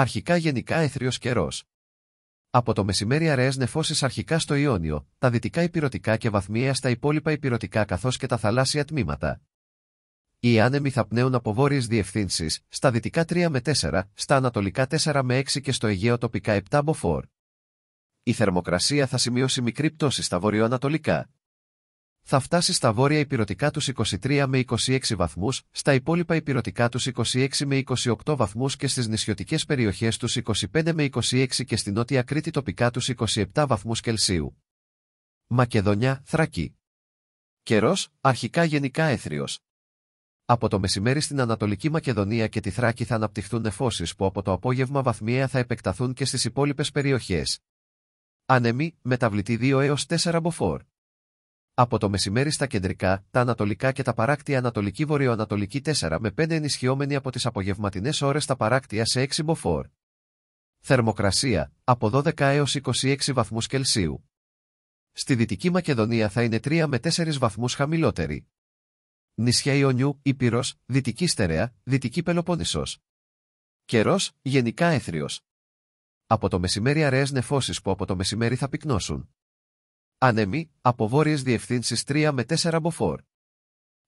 αρχικά γενικά έθριος καιρός. Από το μεσημέρι αραιές νεφώσεις αρχικά στο Ιόνιο, τα δυτικά υπηρετικά και βαθμία στα υπόλοιπα υπηρετικά καθώς και τα θαλάσσια τμήματα. Οι άνεμοι θα πνέουν από βόρειες διευθύνσεις, στα δυτικά 3 με 4, στα ανατολικά 4 με 6 και στο Αιγαίο τοπικά 7 μποφόρ. Η θερμοκρασία θα σημειώσει μικρή πτώση στα βορειοανατολικά. Θα φτάσει στα βόρεια υπηρετικά τους 23 με 26 βαθμούς, στα υπόλοιπα υπηρετικά τους 26 με 28 βαθμούς και στις νησιωτικές περιοχές τους 25 με 26 και στην νότια Κρήτη τοπικά τους 27 βαθμούς Κελσίου. Μακεδονιά, Θρακή. Καιρός, αρχικά γενικά έθριος. Από το μεσημέρι στην Ανατολική Μακεδονία και τη Θράκη θα αναπτυχθούν νεφώσει που από το απόγευμα βαθμιαία θα επεκταθούν και στις υπόλοιπες περιοχές. Ανεμή, μεταβλητή 2 έως 4 μποφόρ. Από το μεσημέρι στα κεντρικά, τα ανατολικά και τα παράκτια Ανατολική Βορειοανατολική 4 με 5 ενισχυόμενοι από τις απογευματινές ώρες τα παράκτια σε 6 μποφόρ. Θερμοκρασία, από 12 έως 26 βαθμούς Κελσίου. Στη Δυτική Μακεδονία θα είναι 3 με 4 βαθμούς χαμηλότερη νησιά Ιωνιού, Ήπειρος, Δυτική Στερεά, Δυτική Πελοπόννησος. Καιρός, γενικά έθριος. Από το μεσημέρι αραιές νεφώσεις που από το μεσημέρι θα πυκνώσουν. Ανεμή, από βόρειες διευθύνσεις 3 με 4 μποφόρ.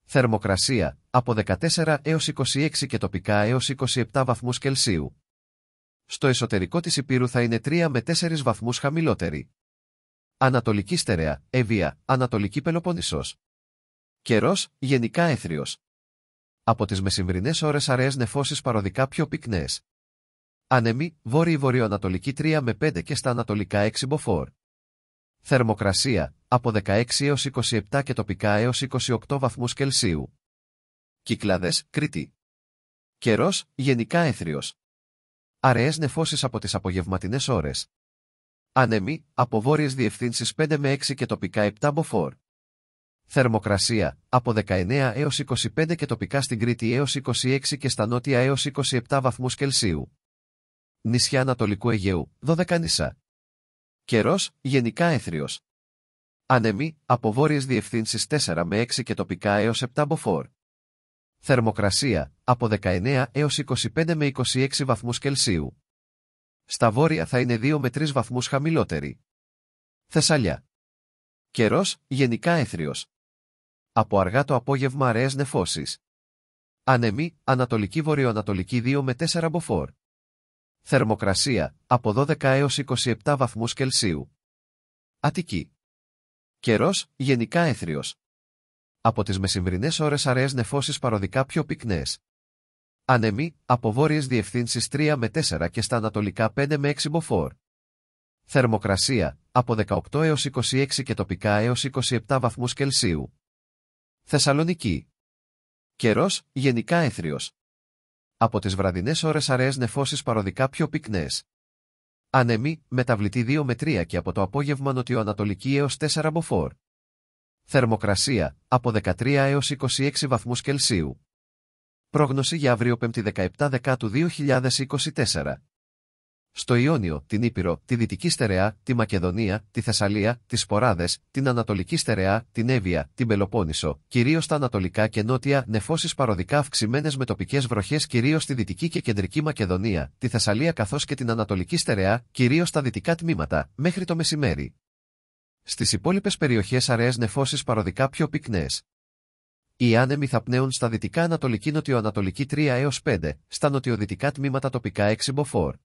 Θερμοκρασία, από 14 έως 26 και τοπικά έως 27 βαθμούς Κελσίου. Στο εσωτερικό της Υπήρου θα είναι 3 με 4 βαθμούς χαμηλότερη. Ανατολική Στερεά, Εύβοια, Ανατολική Πελοπόννησος. Καιρός, γενικά έθριος. Από τις μεσημβρινές ώρες αραιές νεφώσεις παροδικά πιο πυκνές. Ανεμή, βόρειο-βορειοανατολική 3 με 5 και στα ανατολικά 6 μποφόρ. Θερμοκρασία, από 16 έως 27 και τοπικά έως 28 βαθμούς Κελσίου. Κύκλαδες, Κρήτη. Καιρός, γενικά έθριος. Αραιές νεφώσεις από τις απογευματινές ώρες. Ανεμή, από βόρειες διευθύνσεις 5 με 6 και τοπικά 7 μποφόρ. Θερμοκρασία, από 19 έως 25 και τοπικά στην Κρήτη έως 26 και στα νότια έως 27 βαθμούς Κελσίου. Νησιά Ανατολικού Αιγαίου, 12 νησά. Καιρός, γενικά έθριος. Ανεμή, από βόρειες διευθύνσεις 4 με 6 και τοπικά έως 7 μποφόρ. Θερμοκρασία, από 19 έως 25 με 26 βαθμούς Κελσίου. Στα βόρεια θα είναι 2 με 3 βαθμούς χαμηλότερη. Θεσσαλιά. Καιρός, γενικά έθριος. Από αργά το απόγευμα αραιές νεφώσεις. Ανεμή, Ανατολική Βορειοανατολική 2 με 4 μποφόρ. Θερμοκρασία, από 12 έως 27 βαθμούς Κελσίου. Αττική. Καιρός, γενικά έθριος. Από τις μεσημβρινές ώρες αραιές νεφώσεις παροδικά πιο πυκνές. Ανεμή, από βόρειες διευθύνσεις 3 με 4 και στα ανατολικά 5 με 6 μποφόρ. Θερμοκρασία, από 18 έως 26 και τοπικά έως 27 βαθμούς Κελσίου. Θεσσαλονίκη. Καιρός, γενικά έθριος. Από τις βραδινές ώρες αραιές νεφώσεις παροδικά πιο πυκνές. Ανεμή, μεταβλητή 2 με 3 και από το απόγευμα νοτιοανατολική έως 4 μποφόρ. Θερμοκρασία, από 13 έως 26 βαθμούς Κελσίου. Πρόγνωση για αύριο 5η 17 Δεκάτου 2024 στο Ιόνιο, την Ήπειρο, τη Δυτική Στερεά, τη Μακεδονία, τη Θεσσαλία, τις Σποράδε, την Ανατολική Στερεά, την Εύβοια, την Πελοπόννησο, κυρίως στα Ανατολικά και Νότια, νεφώσεις παροδικά αυξημένες με τοπικές βροχές κυρίως στη Δυτική και Κεντρική Μακεδονία, τη Θεσσαλία καθώς και την Ανατολική Στερεά, κυρίως στα δυτικά τμήματα, μέχρι το μεσημέρι. Στις υπόλοιπες περιοχές αραιές νεφώσεις παροδικά πιο πυκνές. Οι άνεμοι θα πνέουν στα δυτικά Ανατολική Νοτιοανατολική 3 έως 5, στα νοτιοδυτικά τμήματα τοπικά 6 μποφόρ.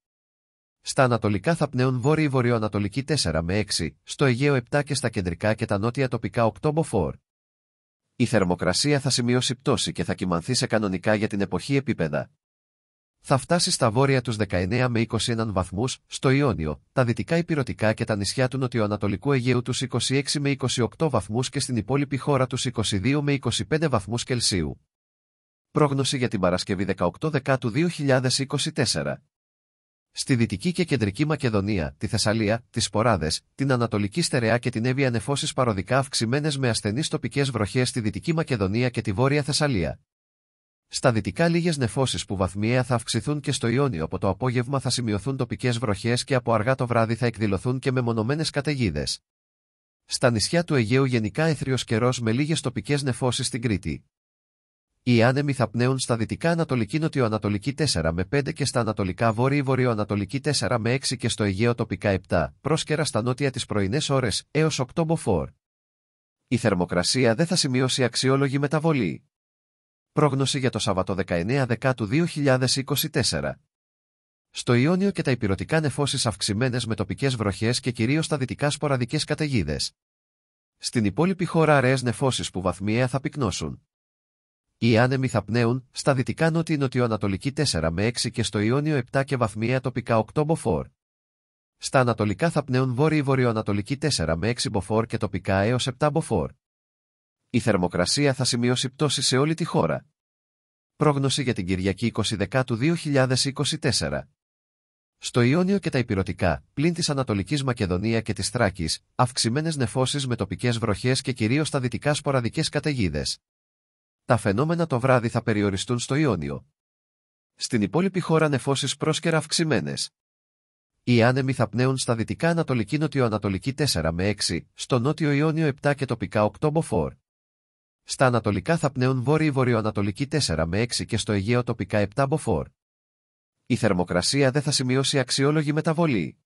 Στα ανατολικά θα πνέουν βόρειο-βορειοανατολική 4 με 6, στο Αιγαίο 7 και στα κεντρικά και τα νότια τοπικά 8 μποφόρ. Η θερμοκρασία θα σημειώσει πτώση και θα κοιμανθεί σε κανονικά για την εποχή επίπεδα. Θα φτάσει στα βόρεια τους 19 με 21 βαθμούς, στο Ιόνιο, τα δυτικά υπηρετικά και τα νησιά του νοτιοανατολικού Αιγαίου τους 26 με 28 βαθμούς και στην υπόλοιπη χώρα τους 22 με 25 βαθμούς Κελσίου. Πρόγνωση για την Παρασκευή 18 Δεκάτου 2024 Στη Δυτική και Κεντρική Μακεδονία, τη Θεσσαλία, τις Σποράδε, την Ανατολική Στερεά και την Εύβοια νεφώσεις παροδικά αυξημένες με ασθενείς τοπικές βροχές στη Δυτική Μακεδονία και τη Βόρεια Θεσσαλία. Στα δυτικά λίγες νεφώσεις που βαθμιαία θα αυξηθούν και στο Ιόνιο από το απόγευμα θα σημειωθούν τοπικές βροχές και από αργά το βράδυ θα εκδηλωθούν και μεμονωμένες καταιγίδες. Στα νησιά του Αιγαίου γενικά έθριος καιρός με λίγες τοπικές νεφώσεις στην Κρήτη. Οι άνεμοι θα πνέουν στα δυτικά ανατολική νοτιοανατολική 4 με 5 και στα ανατολικά βόρειο βορειοανατολική 4 με 6 και στο Αιγαίο τοπικά 7, πρόσκαιρα στα νότια τις πρωινές ώρες, έως 8 μποφόρ. Η θερμοκρασία δεν θα σημειώσει αξιόλογη μεταβολή. Πρόγνωση για το Σαββατό 19 Δεκάτου 2024. Στο Ιόνιο και τα υπηρετικά νεφώσεις αυξημένες με τοπικές βροχές και κυρίως στα δυτικά σποραδικές καταιγίδες. Στην υπόλοιπη χώρα αραιές νεφώσεις που βαθμιαία θα πυκνώσουν. Οι άνεμοι θα πνέουν στα δυτικά νότιο-νοτιοανατολική 4 με 6 και στο Ιόνιο 7 και βαθμιαία τοπικά 8 μποφόρ. Στα ανατολικά θα πνέουν βόρειο-βορειοανατολική 4 με 6 μποφόρ και τοπικά έως 7 μποφόρ. Η θερμοκρασία θα σημειώσει πτώση σε όλη τη χώρα. Πρόγνωση για την Κυριακή 20 Δεκάτου 2024. Στο Ιόνιο και τα υπηρετικά, πλην της Ανατολικής Μακεδονία και της Θράκης, αυξημένες νεφώσεις με τοπικές βροχές και κυρίως στα δυτικά σποραδικές καταιγίδες. Τα φαινόμενα το βράδυ θα περιοριστούν στο Ιόνιο. Στην υπόλοιπη χώρα νεφώσεις πρόσκαιρα αυξημένες. Οι άνεμοι θα πνέουν στα δυτικά Ανατολική Νοτιοανατολική 4 με 6, στο Νότιο Ιόνιο 7 και τοπικά 8 μποφόρ. Στα Ανατολικά θα πνέουν Βόρειο Βορειοανατολική 4 με 6 και στο Αιγαίο τοπικά 7 μποφόρ. Η θερμοκρασία δεν θα σημειώσει αξιόλογη μεταβολή.